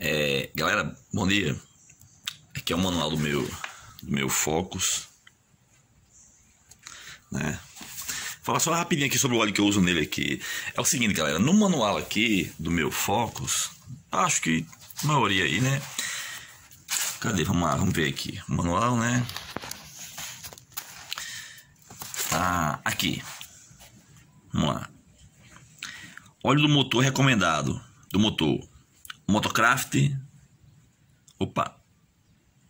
É, galera, bom dia. Aqui é o manual do meu, do meu Focus. Né? Falar só rapidinho aqui sobre o óleo que eu uso nele aqui. É o seguinte, galera. No manual aqui do meu Focus, acho que a maioria aí, né? Cadê? Vamos lá, vamos ver aqui. Manual, né? Ah, aqui. Vamos lá. Óleo do motor recomendado. Do motor. Motocraft. Opa.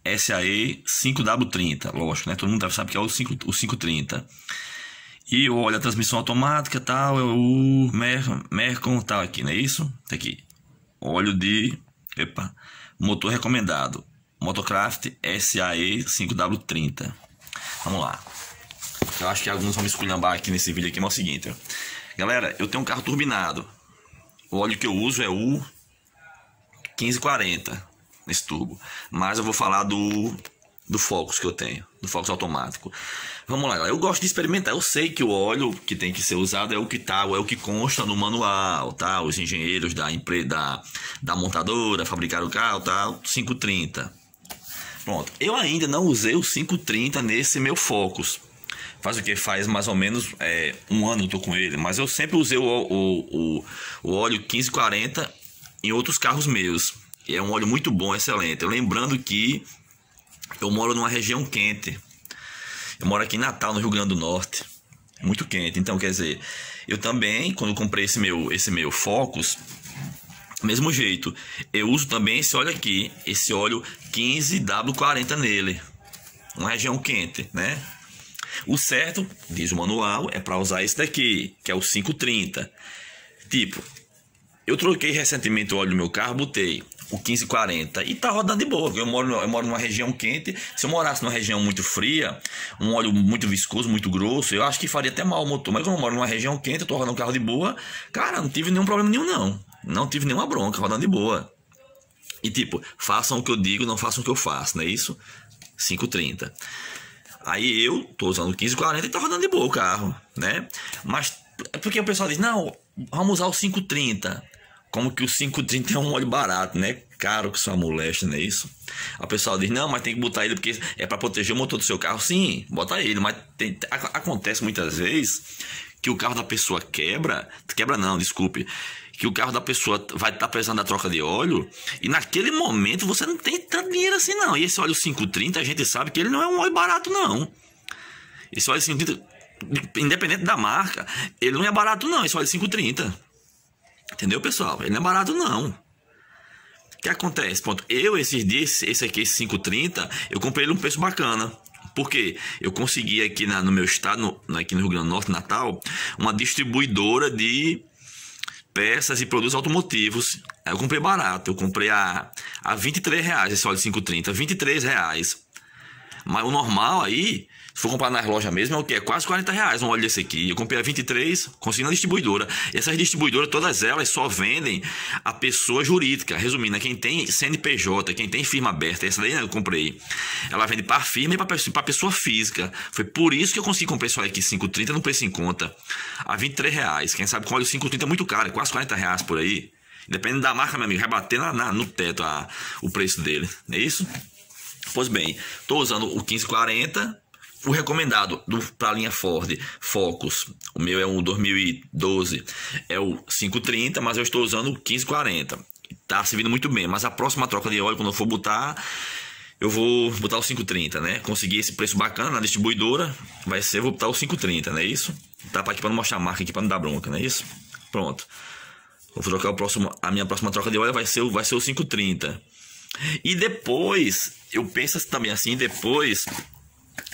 SAE 5W30. Lógico, né? Todo mundo sabe que é o, 5, o 530. E o óleo a transmissão automática tal. É o Mer, Mercon tal aqui, não é isso? Tá aqui. Óleo de. Epa. Motor recomendado. Motocraft SAE 5W30. Vamos lá. Eu acho que alguns vão me esculhambar aqui nesse vídeo aqui, mas é o seguinte. Ó. Galera, eu tenho um carro turbinado. O óleo que eu uso é o 1540 nesse turbo. Mas eu vou falar do, do Focus que eu tenho, do Focus automático. Vamos lá, galera. Eu gosto de experimentar. Eu sei que o óleo que tem que ser usado é o que tá, é o que consta no manual, tá? Os engenheiros da empresa, da, da montadora fabricaram o carro, tá? 530. Pronto. Eu ainda não usei o 530 nesse meu Focus. Faz o que? Faz mais ou menos é, um ano que eu tô com ele. Mas eu sempre usei o, o, o, o óleo 1540 em outros carros meus. E é um óleo muito bom, excelente. Lembrando que eu moro numa região quente. Eu moro aqui em Natal, no Rio Grande do Norte. Muito quente. Então, quer dizer, eu também, quando comprei esse meu, esse meu Focus, mesmo jeito, eu uso também esse óleo aqui, esse óleo 15W40 nele. Uma região quente, né? O certo, diz o manual, é para usar esse daqui, que é o 530. Tipo, eu troquei recentemente o óleo do meu carro, botei o 1540 e tá rodando de boa. Eu moro, eu moro numa região quente. Se eu morasse numa região muito fria, um óleo muito viscoso, muito grosso, eu acho que faria até mal o motor. Mas como eu moro numa região quente, eu tô rodando o carro de boa, cara, não tive nenhum problema nenhum, não. Não tive nenhuma bronca, rodando de boa. E tipo, façam o que eu digo, não façam o que eu faço, não é isso? 530. Aí eu tô usando o 1540 e tá rodando de boa o carro, né? Mas é porque o pessoal diz, não, vamos usar o 530. Como que o 530 é um óleo barato, né? Caro que sua moléstia, não é isso? A pessoa diz, não, mas tem que botar ele porque é para proteger o motor do seu carro. Sim, bota ele, mas tem, acontece muitas vezes que o carro da pessoa quebra, quebra não, desculpe, que o carro da pessoa vai estar tá precisando da troca de óleo e naquele momento você não tem tanto dinheiro assim não. E esse óleo 530 a gente sabe que ele não é um óleo barato não. Esse óleo 530, independente da marca, ele não é barato não, esse óleo 530. Entendeu, pessoal? Ele não é barato não. O que acontece? Ponto. Eu, esses dias, esse aqui, esse 530, eu comprei ele um preço bacana. Porque eu consegui aqui na, no meu estado, no, aqui no Rio Grande do Norte, Natal, uma distribuidora de peças e produtos automotivos. Eu comprei barato, eu comprei a, a 23 reais esse óleo 530, 23 reais. Mas o normal aí se for comprar nas lojas mesmo, é o que? É quase 40 reais um óleo desse aqui. Eu comprei a 23, consegui na distribuidora. E essas distribuidoras, todas elas só vendem a pessoa jurídica. Resumindo, é quem tem CNPJ, quem tem firma aberta, essa daí né, eu comprei. Ela vende para firma e para pessoa física. Foi por isso que eu consegui comprar óleo aqui 5,30 no preço em conta. A 23 reais. Quem sabe com óleo 5,30 é muito caro, é quase 40 reais por aí. Dependendo da marca, meu amigo, vai bater na, na, no teto a, o preço dele. Não é isso? Pois bem, estou usando o 1540 o recomendado para a linha Ford Focus, o meu é um 2012, é o 530, mas eu estou usando o 1540. Tá servindo muito bem, mas a próxima troca de óleo, quando eu for botar, eu vou botar o 530, né? Consegui esse preço bacana na distribuidora, vai ser, vou botar o 530, não é isso? Tá aqui para não mostrar a marca aqui para não dar bronca, não é isso? Pronto. Vou trocar o próximo, a minha próxima troca de óleo vai ser, vai ser o 530. E depois, eu penso também assim, depois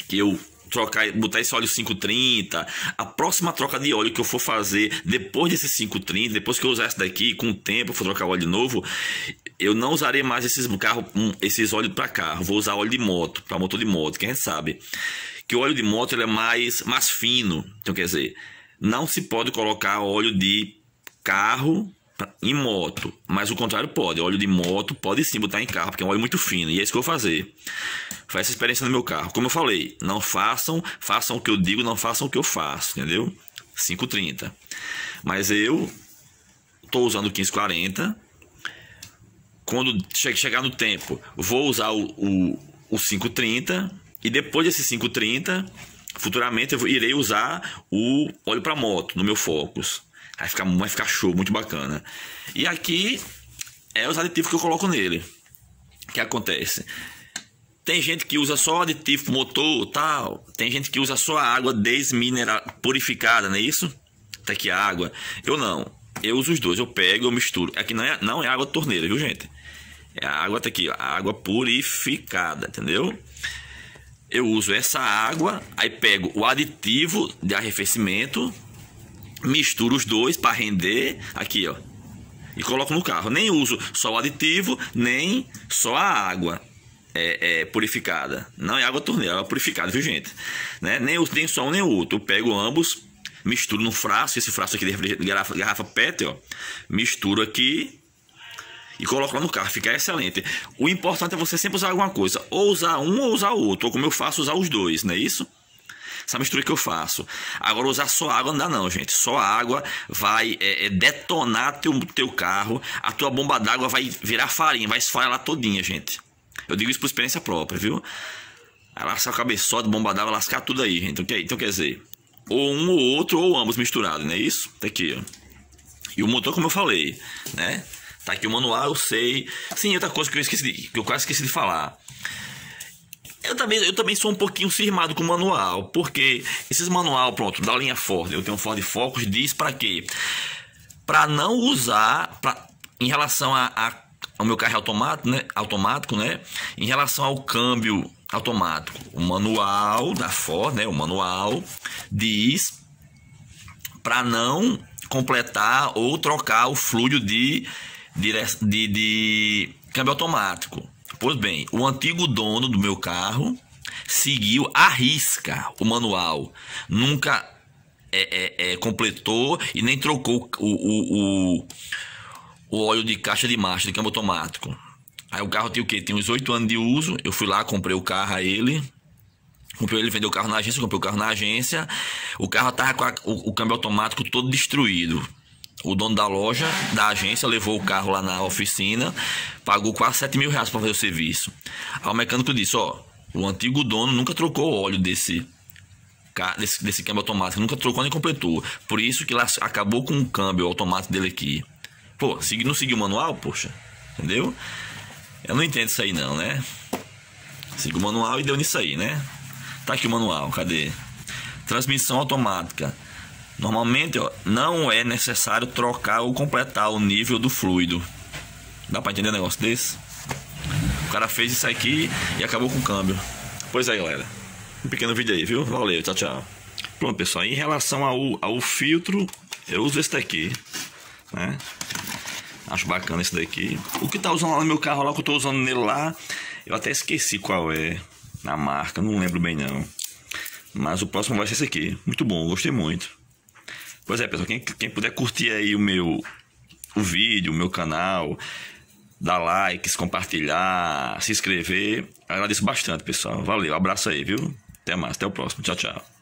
que eu trocar, botar esse óleo 530, a próxima troca de óleo que eu for fazer depois desse 530, depois que eu usar esse daqui, com o tempo eu for trocar óleo novo, eu não usarei mais esses carro, esses óleos para carro, vou usar óleo de moto, para motor de moto, quem sabe. Que o óleo de moto ele é mais, mais fino, então quer dizer, não se pode colocar óleo de carro em moto, mas o contrário pode. Óleo de moto pode sim botar em carro, porque é um óleo muito fino, e é isso que eu vou fazer. Faz essa experiência no meu carro. Como eu falei, não façam, façam o que eu digo, não façam o que eu faço, entendeu? 530. Mas eu tô usando o 1540 quando chegar no tempo, vou usar o, o, o 530 e depois desse 530, futuramente eu irei usar o óleo para moto no meu Focus. Vai ficar, vai ficar show, muito bacana. E aqui é os aditivos que eu coloco nele. O que acontece? Tem gente que usa só aditivo motor tal. Tem gente que usa só água desmineral purificada, não é isso? Tá aqui a água. Eu não. Eu uso os dois. Eu pego, eu misturo. Aqui não é, não é água torneira, viu, gente? É a água tá aqui, ó, água purificada, entendeu? Eu uso essa água, aí pego o aditivo de arrefecimento, misturo os dois para render aqui, ó. E coloco no carro. Nem uso só o aditivo, nem só a água é, é, purificada. Não é água torneira, é água purificada, viu, gente? Né? Nem, nem só um nem outro. Eu pego ambos, misturo no frasco, esse frasco aqui de garrafa, garrafa PET, ó. Misturo aqui e coloco lá no carro, fica excelente. O importante é você sempre usar alguma coisa, ou usar um ou usar outro, ou como eu faço, usar os dois, não é isso? Essa mistura que eu faço. Agora, usar só água não dá não, gente. Só água vai é, é detonar teu, teu carro, a tua bomba d'água vai virar farinha, vai esfarelar todinha, gente. Eu digo isso por experiência própria, viu? Vai lascar o cabeçote, bomba d'água, lascar tudo aí, gente. Então, então quer dizer, ou um ou outro, ou ambos misturados, não é isso? Tá aqui, ó. E o motor, como eu falei, né? Tá aqui o manual, eu sei. Sim, outra coisa que eu esqueci, que eu quase esqueci de falar. Eu também, eu também sou um pouquinho firmado com o manual, porque esses manual, pronto, da linha Ford, eu tenho um Ford Focus, diz para quê? Para não usar, pra, em relação a, a, ao meu carro automático, né, automático, né? Em relação ao câmbio automático, o manual da Ford, né, o manual diz para não completar ou trocar o fluido de, de, de, de câmbio automático. Pois bem, o antigo dono do meu carro seguiu a risca o manual. Nunca é, é, é, completou e nem trocou o, o, o, o, óleo de caixa de marcha de câmbio automático. Aí o carro tinha o quê? Tinha uns 8 anos de uso. Eu fui lá, comprei o carro a ele. Comprei ele, vendeu o carro na agência, comprei o carro na agência. O carro tava com a, o, o câmbio automático todo destruído. O dono da loja, da agência, levou o carro lá na oficina, pagou quase 7 mil reais para fazer o serviço. Aí o mecânico disse: Ó, o antigo dono nunca trocou o óleo desse, desse, desse câmbio automático, nunca trocou nem completou. Por isso que lá acabou com o câmbio automático dele aqui. Pô, não seguiu o manual? Poxa, entendeu? Eu não entendo isso aí não, né? Siga o manual e deu nisso aí, né? Tá aqui o manual, cadê? Transmissão automática. Normalmente, ó, não é necessário trocar ou completar o nível do fluido. Dá para entender um negócio desse? O cara fez isso aqui e acabou com o câmbio. Pois é, galera. Um pequeno vídeo aí, viu? Valeu, tchau, tchau. Pronto, pessoal. Em relação ao, ao filtro, eu uso esse daqui, né? Acho bacana esse daqui. O que tá usando lá no meu carro lá, que eu tô usando nele lá, eu até esqueci qual é a marca, não lembro bem não. Mas o próximo vai ser esse aqui. Muito bom, gostei muito. Pois é, pessoal, quem, quem puder curtir aí o meu o vídeo, o meu canal, dar likes, compartilhar, se inscrever, agradeço bastante, pessoal. Valeu, abraço aí, viu? Até mais, até o próximo. Tchau, tchau.